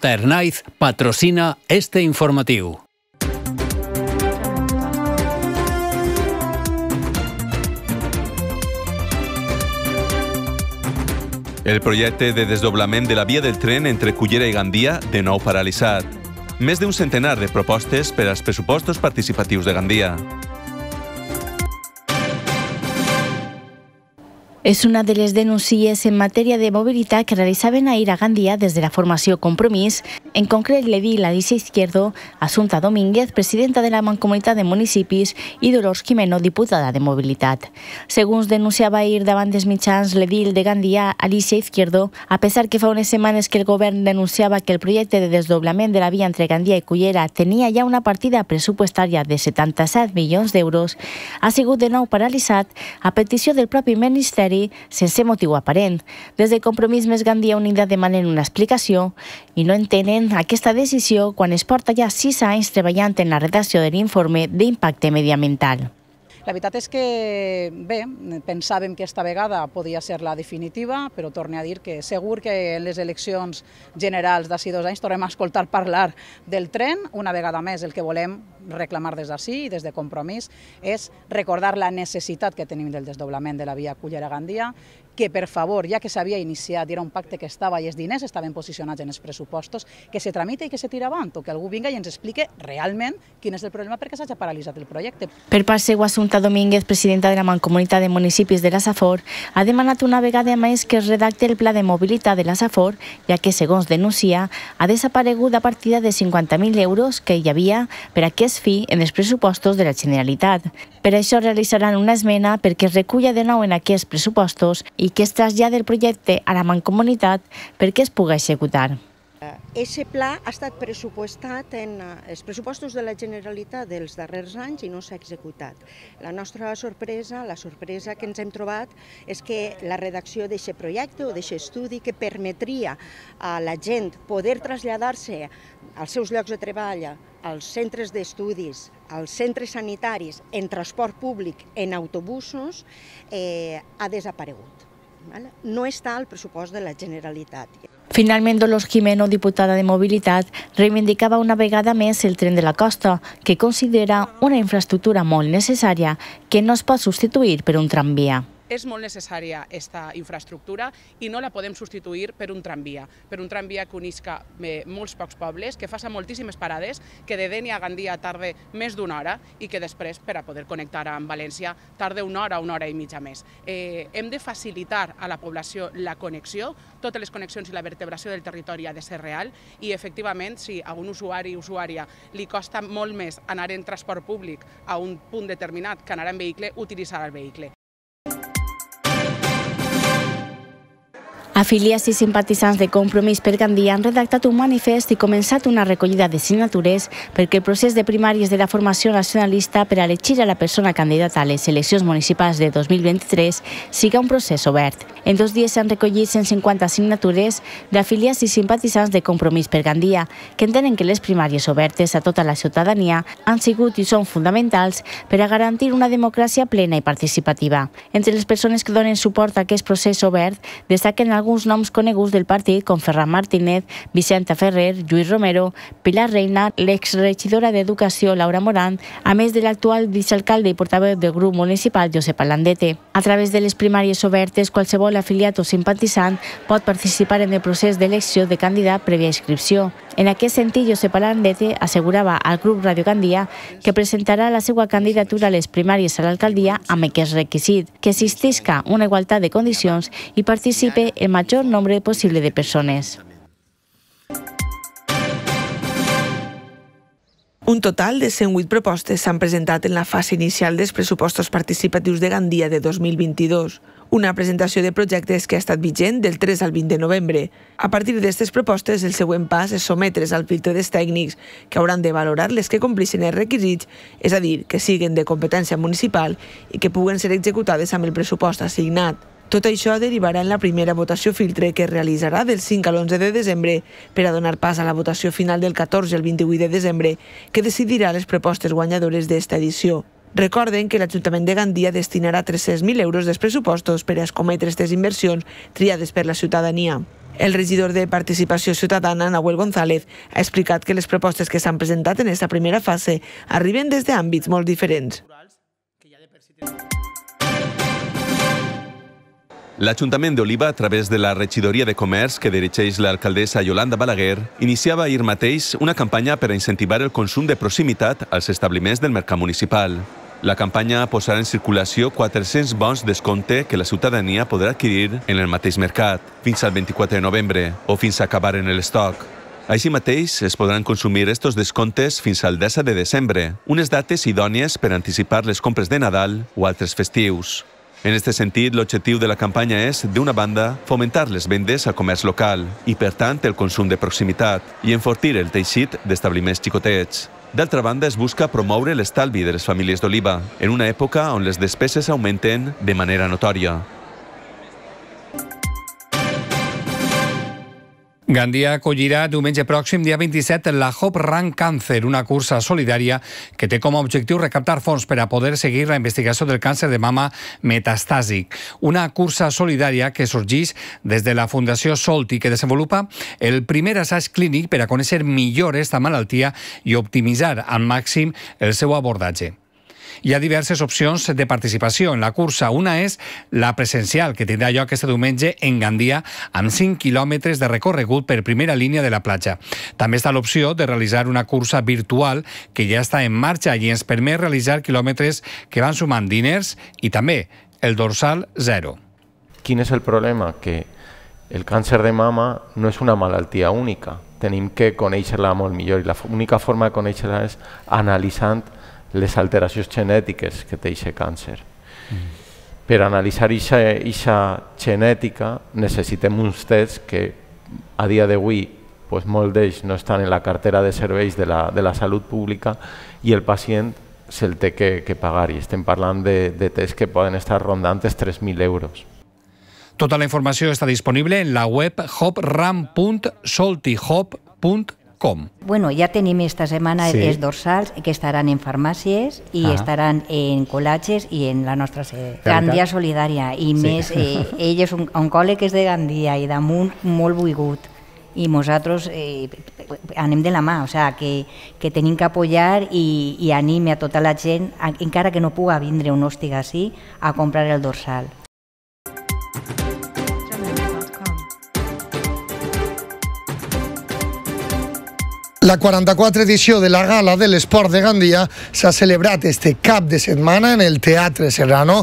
Hernaiz patrocina este informatiu. El projecte de desdoblament de la via del tren entre Cullera i Gandia, de nou paralitzat. Més d'un centenar de propostes per als pressupostos participatius de Gandia. És una de les denúncies en matèria de mobilitat que realitzaven ahir a Gandia des de la formació Compromís, en concret l'edil Alicia Izquierdo, Assunta Domínguez, presidenta de la Mancomunitat de Municipis, i Dolors Jimeno, diputada de Mobilitat. Segons denunciava ahir davant dels mitjans l'edil de Gandia, Alicia Izquierdo, a pesar que fa unes setmanes que el govern denunciava que el projecte de desdoblament de la via entre Gandia i Cullera tenia ja una partida pressupostària de 77 milions d'euros, ha sigut de nou paralitzat a petició del propi Ministeri sense motiu aparent. Des de Compromís Més Gandia Unida demanen una explicació i no entenen aquesta decisió quan es porta ja sis anys treballant en la redacció de l'informe d'impacte mediambiental. La veritat és que, bé, pensàvem que esta vegada podia ser la definitiva, però torne a dir que segur que en les eleccions generals d'ací dos anys tornem a escoltar parlar del tren. Una vegada més el que volem reclamar des d'ací i des de compromís és recordar la necessitat que tenim del desdoblament de la via Cullera-Gandia, que per favor, ja que s'havia iniciat era un pacte que estava i els diners estaven posicionats en els pressupostos, que se tramite i que se tira avant, o que algú vinga i ens explique realment quin és el problema perquè s'hagi paralitzat el projecte. Per part seu, Assunta Domínguez, presidenta de la Mancomunitat de Municipis de la Safor, ha demanat una vegada més que es redacte el pla de mobilitat de la Safor, ja que, segons denuncia, ha desaparegut la partida de 50.000 euros que hi havia per a aquest fi en els pressupostos de la Generalitat. Per això realitzaran una esmena perquè es reculla de nou en aquests pressupostos i que es trasllada el projecte a la Mancomunitat perquè es pugui executar. Ese pla ha estat pressupostat en eh, els pressupostos de la Generalitat dels darrers anys i no s'ha executat. La nostra sorpresa, la sorpresa que ens hem trobat, és que la redacció d'aquest projecte o d'aquest estudi que permetria a la gent poder traslladar-se als seus llocs de treball, als centres d'estudis, als centres sanitaris, en transport públic, en autobusos, eh, ha desaparegut. No està al pressupost de la Generalitat. Finalment, Dolors Jimeno, diputada de Mobilitat, reivindicava una vegada més el tren de la costa, que considera una infraestructura molt necessària que no es pot substituir per un tramvia és molt necessària aquesta infraestructura i no la podem substituir per un tramvia, per un tramvia que unisca eh, molts pocs pobles, que faça moltíssimes parades, que de Denia a Gandia tarda més d'una hora i que després, per a poder connectar amb València, tarda una hora, una hora i mitja més. Eh, hem de facilitar a la població la connexió, totes les connexions i la vertebració del territori ha de ser real i, efectivament, si a un usuari o usuària li costa molt més anar en transport públic a un punt determinat que anar en vehicle, utilitzarà el vehicle. Afiliats i simpatitzants de Compromís per Gandia han redactat un manifest i començat una recollida de signatures perquè el procés de primàries de la formació nacionalista per a elegir a la persona candidata a les eleccions municipals de 2023 siga un procés obert. En dos dies s'han recollit 150 signatures d'afiliats i simpatitzants de Compromís per Gandia, que entenen que les primàries obertes a tota la ciutadania han sigut i són fonamentals per a garantir una democràcia plena i participativa. Entre les persones que donen suport a aquest procés obert destaquen alguns alguns noms coneguts del partit com Ferran Martínez, Vicenta Ferrer, Lluís Romero, Pilar Reina, l'exregidora d'Educació Laura Morán, a més de l'actual vicealcalde i portaveu del grup municipal Josep Alandete. A través de les primàries obertes, qualsevol afiliat o simpatitzant pot participar en el procés d'elecció de candidat prèvia inscripció. En aquest sentit, Josep Alandete assegurava al grup Radio Gandia que presentarà la seva candidatura a les primàries a l'alcaldia amb aquest requisit, que existisca una igualtat de condicions i participe el major nombre possible de persones. Un total de 108 propostes s'han presentat en la fase inicial dels pressupostos participatius de Gandia de 2022, una presentació de projectes que ha estat vigent del 3 al 20 de novembre. A partir d'aquestes propostes, el següent pas és sometre's al filtre dels tècnics, que hauran de valorar les que complixen els requisits, és a dir, que siguen de competència municipal i que puguen ser executades amb el pressupost assignat. Tot això derivarà en la primera votació filtre que es realitzarà del 5 a l'11 de desembre per a donar pas a la votació final del 14 al 28 de desembre que decidirà les propostes guanyadores d'esta edició. Recorden que l'Ajuntament de Gandia destinarà 300.000 euros dels pressupostos per a escometre aquestes inversions triades per la ciutadania. El regidor de Participació Ciutadana, Nahuel González, ha explicat que les propostes que s'han presentat en aquesta primera fase arriben des d'àmbits molt diferents. L'Ajuntament d'Oliva, a través de la regidoria de comerç que dirigeix l'alcaldessa Yolanda Balaguer, iniciava ahir mateix una campanya per a incentivar el consum de proximitat als establiments del mercat municipal. La campanya posarà en circulació 400 bons descompte que la ciutadania podrà adquirir en el mateix mercat fins al 24 de novembre o fins a acabar en l'estoc. Així mateix, es podran consumir estos descomptes fins al 10 de desembre, unes dates idònies per anticipar les compres de Nadal o altres festius. En este sentit, l'objectiu de la campanya és, d'una banda, fomentar les vendes a comerç local i, per tant, el consum de proximitat i enfortir el teixit d'establiments xicotets. D'altra banda, es busca promoure l'estalvi de les famílies d'Oliva en una època on les despeses augmenten de manera notòria. Gandia acollirà diumenge pròxim, dia 27, la Hop Run Cancer, una cursa solidària que té com a objectiu recaptar fons per a poder seguir la investigació del càncer de mama metastàsic. Una cursa solidària que sorgeix des de la Fundació Solti, que desenvolupa el primer assaig clínic per a conèixer millor esta malaltia i optimitzar al màxim el seu abordatge. Hi ha diverses opcions de participació en la cursa. Una és la presencial, que tindrà lloc este diumenge en Gandia, amb 5 quilòmetres de recorregut per primera línia de la platja. També està l'opció de realitzar una cursa virtual que ja està en marxa i ens permet realitzar quilòmetres que van sumant diners i també el dorsal zero. Quin és el problema? Que el càncer de mama no és una malaltia única. Tenim que conèixer-la molt millor i l'única forma de conèixer-la és analitzant les alteracions genètiques que té aquest càncer. Mm. Per analitzar aquesta genètica necessitem uns tests que a dia d'avui pues, molts d'ells no estan en la cartera de serveis de la, de la salut pública i el pacient se'l té que, que pagar i estem parlant de, de tests que poden estar rondant els 3.000 euros. Tota la informació està disponible en la web hopram.soltihop.com com? Bueno, ja tenim esta setmana sí. els dorsals que estaran en farmàcies i ah. estaran en col·latges i en la nostra sede. Gandia Solidària i sí. més, eh, ell és un oncòleg és de Gandia i damunt molt buigut i nosaltres eh, anem de la mà, o sea, que, que tenim que apoyar i, i anime a tota la gent, encara que no puga vindre un hòstig així, a comprar el dorsal. La 44 edició de la Gala de l'Esport de Gandia s'ha celebrat este cap de setmana en el Teatre Serrano,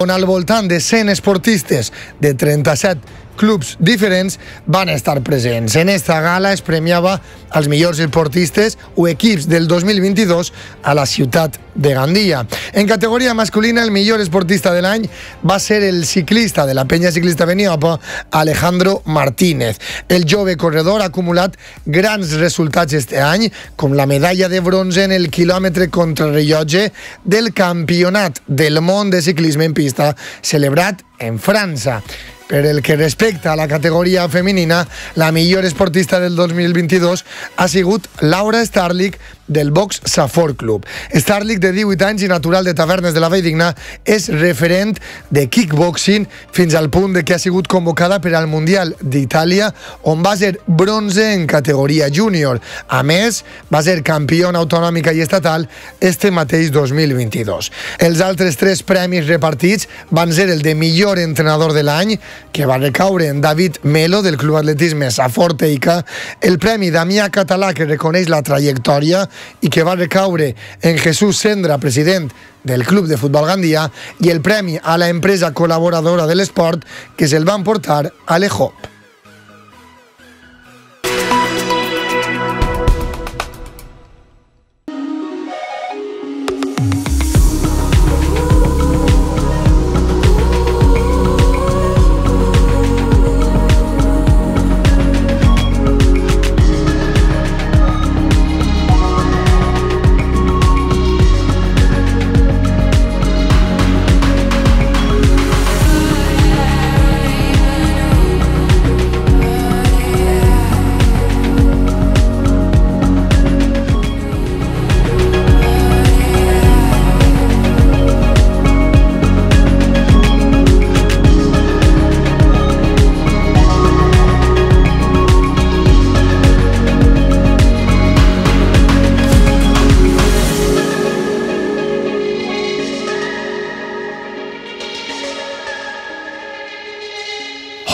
on al voltant de 100 esportistes de 37 clubs diferents van estar presents. En esta gala es premiava als millors esportistes o equips del 2022 a la ciutat de Gandia. En categoria masculina, el millor esportista de l'any va ser el ciclista de la penya ciclista Beniopa, Alejandro Martínez. El jove corredor ha acumulat grans resultats este any, com la medalla de bronze en el quilòmetre contrarrellotge del Campionat del món de ciclisme en pista celebrat en França. Per el que respecta a la categoria femenina, la millor esportista del 2022 ha sigut Laura Starlik del Box Safor Club. Starlik, de 18 anys i natural de Tavernes de la Valldigna, és referent de kickboxing fins al punt de que ha sigut convocada per al Mundial d'Itàlia, on va ser bronze en categoria júnior. A més, va ser campiona autonòmica i estatal este mateix 2022. Els altres tres premis repartits van ser el de millor entrenador de l'any, que va recaure en David Melo, del Club Atletisme Saforteica, el Premi Damià Català, que reconeix la trajectòria i que va recaure en Jesús Sendra, president del Club de Futbol Gandia, i el Premi a la empresa col·laboradora de l'esport, que se'l van portar a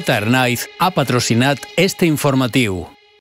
J. Arnaiz ha patrocinat este informatiu.